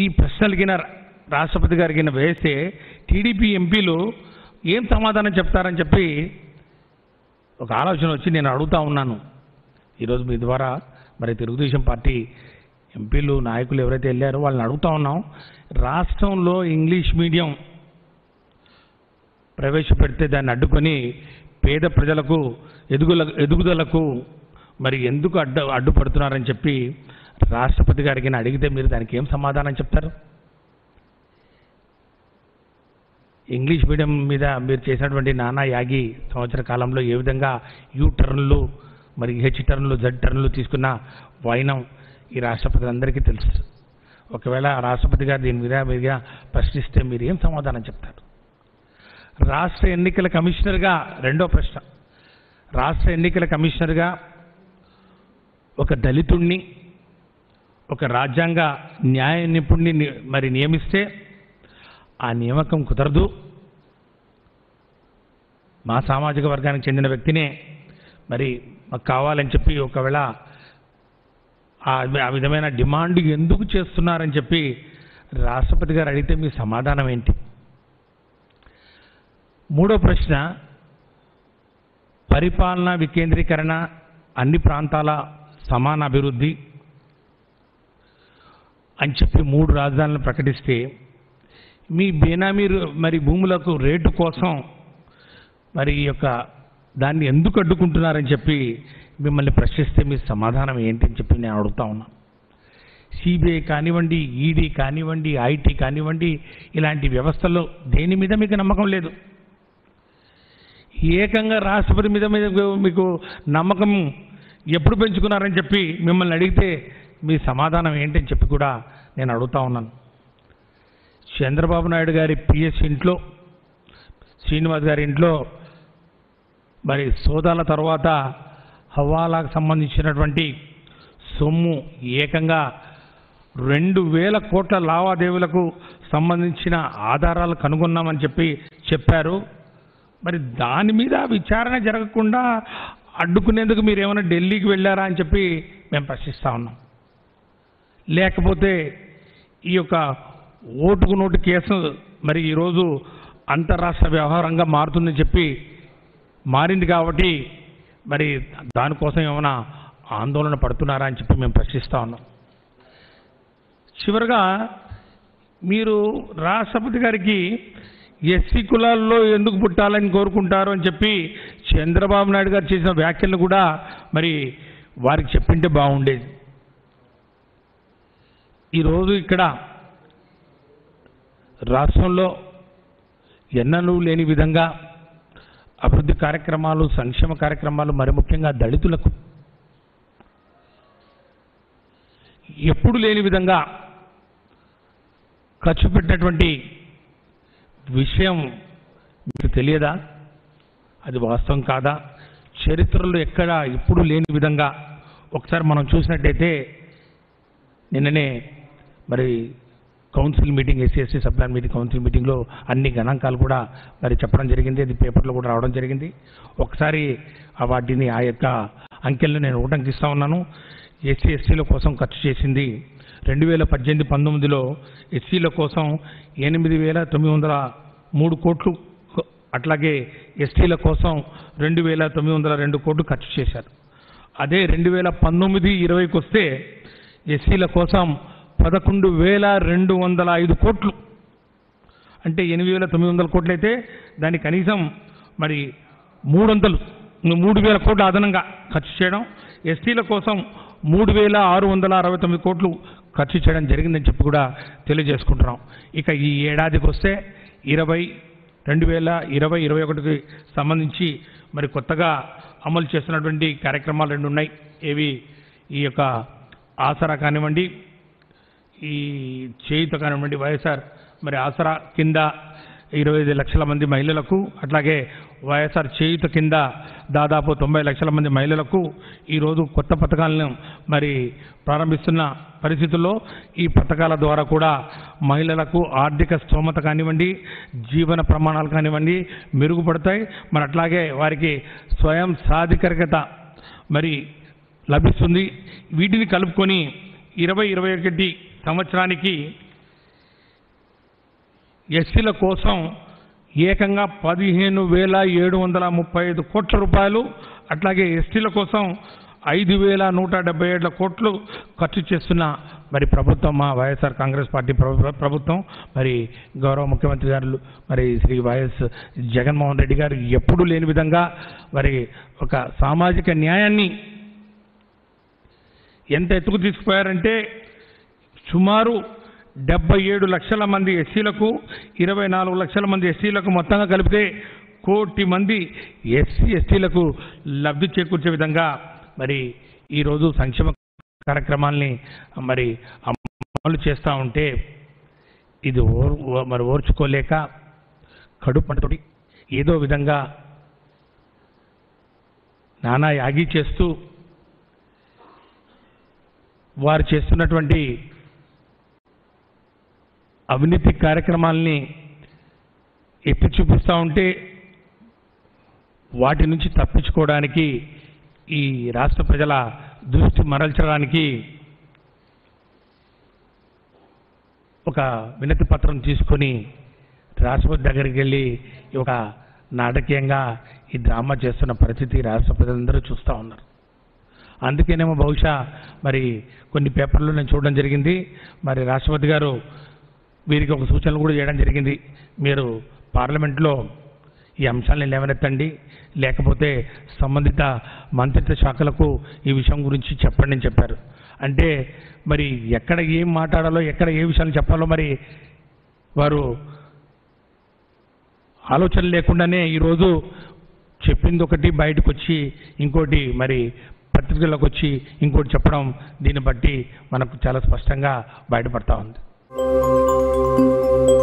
ఈ ప్రశ్నలకిన రాష్ట్రపతి గారికి వేస్తే టీడీపీ ఎంపీలు ఏం సమాధానం చెప్తారని చెప్పి ఒక ఆలోచన వచ్చి నేను అడుగుతా ఉన్నాను. ఈరోజు మీ ద్వారా మరి తెలుగుదేశం పార్టీ ఎంపీలు నాయకులు ఎవరైతే వెళ్ళారో వాళ్ళని అడుగుతా ఉన్నాం. రాష్ట్రంలో ఇంగ్లీష్ మీడియం ప్రవేశపెడితే దాన్ని అడ్డుకొని పేద ప్రజలకు ఎదుగుల ఎదుగుదలకు మరి ఎందుకు అడ్డు అడ్డుపడుతున్నారని చెప్పి రాష్ట్రపతి గారికి నేను అడిగితే మీరు దానికి ఏం సమాధానం చెప్తారు? ఇంగ్లీష్ మీడియం మీద మీరు చేసినటువంటి నానా యాగి సంవత్సర కాలంలో ఏ విధంగా యూ టర్న్లు మరి హెచ్ టర్న్లు జెడ్ టర్న్లు తీసుకున్న వైనం ఈ రాష్ట్రపతి అందరికీ తెలుసు. ఒకవేళ రాష్ట్రపతి గారు దీని మీద మీరుగా ప్రశ్నిస్తే మీరు ఏం సమాధానం చెప్తారు? రాష్ట్ర ఎన్నికల కమిషనర్గా రెండో ప్రశ్న. రాష్ట్ర ఎన్నికల కమిషనర్గా ఒక దళితుణ్ణి ఒక రాజ్యాంగ న్యాయ నిపుణుని మరి నియమిస్తే ఆ నియామకం కుదరదు. మా సామాజిక వర్గానికి చెందిన వ్యక్తినే మరి మాకు కావాలని చెప్పి ఒకవేళ ఆ ఆ విధమైన డిమాండ్ ఎందుకు చేస్తున్నారని చెప్పి రాష్ట్రపతి గారు అడిగితే మీ సమాధానం ఏంటి? మూడో ప్రశ్న పరిపాలనా వికేంద్రీకరణ అన్ని ప్రాంతాల సమాన అభివృద్ధి అని చెప్పి మూడు రాజధానులను ప్రకటిస్తే మీ బేనామీ మరి భూములకు రేటు కోసం మరి ఈ యొక్క దాన్ని ఎందుకు అడ్డుకుంటున్నారని చెప్పి మిమ్మల్ని ప్రశ్నిస్తే మీ సమాధానం ఏంటి అని చెప్పి నేను అడుగుతా ఉన్నా. సిబిఐ కానివ్వండి ఈడీ కానివ్వండి ఐటీ కానివ్వండి ఇలాంటి వ్యవస్థల్లో దేని మీద మీకు నమ్మకం లేదు? ఏకంగా రాష్ట్రపతి మీద మీద మీకు నమ్మకం ఎప్పుడు పెంచుకున్నారని చెప్పి మిమ్మల్ని అడిగితే మీ సమాధానం ఏంటని చెప్పి కూడా నేను అడుగుతా ఉన్నాను. చంద్రబాబు నాయుడు గారి పిఎస్ ఇంట్లో శ్రీనివాస్ గారి ఇంట్లో మరి సోదాల తర్వాత హవాలాకు సంబంధించినటువంటి సొమ్ము ఏకంగా రెండు వేల కోట్ల లావాదేవీలకు సంబంధించిన ఆధారాలు కనుగొన్నామని చెప్పి చెప్పారు. మరి దాని మీద విచారణ జరగకుండా అడ్డుకునేందుకు మీరు ఏమైనా ఢిల్లీకి వెళ్ళారా అని చెప్పి మేము ప్రశ్నిస్తా ఉన్నాం. లేకపోతే ఈ యొక్క ఓటుకు నోటు కేసు మరి ఈరోజు అంతరాష్ట్ర వ్యవహారంగా మారుతుందని చెప్పి మారింది కాబట్టి మరి దానికోసం ఏమైనా ఆందోళన పడుతున్నారా అని చెప్పి మేము ప్రశ్నిస్తా ఉన్నాం. చివరగా మీరు రాష్ట్రపతి గారికి ఎస్సీ కులాల్లో ఎందుకు పుట్టాలని కోరుకుంటారు అని చెప్పి చంద్రబాబు నాయుడు గారు చేసిన వ్యాఖ్యలను కూడా మరి వారికి చెప్పింటే బాగుండేది. ఈరోజు ఇక్కడ రాష్ట్రంలో ఎన్నడూ లేని విధంగా అభివృద్ధి కార్యక్రమాలు సంక్షేమ కార్యక్రమాలు మరి ముఖ్యంగా దళితులకు ఎప్పుడు లేని విధంగా ఖర్చు పెట్టినటువంటి విషయం మీకు తెలియదా? అది వాస్తవం కాదా? చరిత్రలో ఎక్కడ ఎప్పుడు లేని విధంగా ఒకసారి మనం చూసినట్టయితే నిన్ననే మరి council meeting SC sub plan meeting council మీటింగ్లో అన్ని గణాంకాలు కూడా మరి చెప్పడం జరిగింది. అది పేపర్లో కూడా రావడం జరిగింది. ఒకసారి ఆ వాటిని ఆ యొక్క అంకెలను నేను ఒకటంకి ఉన్నాను. ఎస్సీ ఎస్సీల కోసం ఖర్చు చేసింది రెండు వేల పద్దెనిమిది పంతొమ్మిదిలో ఎస్సీల కోసం ఎనిమిది వేల తొమ్మిది వందల మూడు కోట్లు అట్లాగే ఎస్టీల కోసం రెండు వేల తొమ్మిది వందల రెండు కోట్లు ఖర్చు చేశారు. అదే రెండు వేల పంతొమ్మిది ఇరవైకి వస్తే ఎస్సీల కోసం పదకొండు వేల రెండు వందల ఐదు కోట్లు. అంటే ఎనిమిది వేల తొమ్మిది వందల కోట్లు అయితే దాన్ని కనీసం మరి మూడు వందలు మూడు వేల కోట్లు అదనంగా ఖర్చు చేయడం. ఎస్టీల కోసం మూడు వేల ఆరు వందల అరవై తొమ్మిది కోట్లు ఖర్చు చేయడం జరిగిందని చెప్పి కూడా తెలియజేసుకుంటున్నాం. ఇక ఈ ఏడాదికి వస్తే ఇరవై రెండు వేల ఇరవై ఇరవై ఒకటికి సంబంధించి మరి కొత్తగా అమలు చేస్తున్నటువంటి కార్యక్రమాలు రెండు ఉన్నాయి. ఏవి? ఈ యొక్క ఆసరా కానివ్వండి ఈ చేయుత కానివ్వండి వైఎస్ఆర్ మరి ఆసరా కింద ఇరవై ఐదు లక్షల మంది మహిళలకు అట్లాగే వైఎస్ఆర్ చేయుత కింద దాదాపు తొంభై లక్షల మంది మహిళలకు ఈరోజు కొత్త పథకాలను మరి ప్రారంభిస్తున్న పరిస్థితుల్లో ఈ పథకాల ద్వారా కూడా మహిళలకు ఆర్థిక స్తోమత కానివ్వండి జీవన ప్రమాణాలు కానివ్వండి మెరుగుపడతాయి. మరి అట్లాగే వారికి స్వయం సాధికారికత మరి లభిస్తుంది. వీటిని కలుపుకొని ఇరవై ఇరవై ఒకటి సంవత్సరానికి ఎస్సీల కోసం ఏకంగా పదిహేను వేల ఏడు వందల ముప్పై ఐదు కోట్ల రూపాయలు అట్లాగే ఎస్టీల కోసం ఐదు వేల నూట డెబ్బై ఏడు కోట్లు ఖర్చు చేస్తున్న మరి ప్రభుత్వం మా వైఎస్ఆర్ కాంగ్రెస్ పార్టీ ప్రభుత్వం. మరి గౌరవ ముఖ్యమంత్రి గారు మరి శ్రీ వైఎస్ జగన్మోహన్ రెడ్డి గారు ఎప్పుడూ లేని విధంగా మరి ఒక సామాజిక న్యాయాన్ని ఎంత ఎత్తుకు తీసుకుపోయారంటే సుమారు డెబ్బై ఏడు లక్షల మంది ఎస్సీలకు ఇరవై నాలుగు లక్షల మంది ఎస్సీలకు మొత్తంగా కలిపితే కోటి మంది ఎస్సీ ఎస్టీలకు లబ్ధి చేకూర్చే విధంగా మరి ఈరోజు సంక్షేమ కార్యక్రమాల్ని మరి అమలు చేస్తూ ఉంటే ఇది ఓర్ ఓ- మరి ఓర్చుకోలేక కడుపంటతోటి ఏదో విధంగా నానా యాగి చేస్తూ వారు చేస్తున్నటువంటి అవినీతి కార్యక్రమాల్ని ఎత్తి చూపిస్తూ ఉంటే వాటి నుంచి తప్పించుకోవడానికి ఈ రాష్ట్ర ప్రజల దృష్టి మరల్చడానికి ఒక వినతి పత్రం తీసుకొని రాష్ట్రపతి దగ్గరికి వెళ్ళి ఒక నాటకీయంగా ఈ డ్రామా చేస్తున్న పరిస్థితి రాష్ట్ర ప్రజలందరూ చూస్తూ ఉన్నారు. అందుకేనేమో బహుశా మరి కొన్ని పేపర్లు నేను చూడడం జరిగింది. మరి రాష్ట్రపతి గారు వీరికి ఒక సూచనలు కూడా చేయడం జరిగింది. మీరు పార్లమెంట్లో ఈ అంశాలను లేవనెత్తండి లేకపోతే సంబంధిత మంత్రిత్వ శాఖలకు ఈ విషయం గురించి చెప్పండి అని చెప్పారు. అంటే మరి ఎక్కడ ఏం మాట్లాడాలో ఎక్కడ ఏ విషయాలు చెప్పాలో మరి వారు ఆలోచన లేకుండానే ఈరోజు చెప్పింది ఒకటి బయటకు వచ్చి ఇంకోటి మరి పత్రికలకు వచ్చి ఇంకోటి చెప్పడం దీన్ని బట్టి మనకు చాలా స్పష్టంగా బయటపడతా ఉంది. Música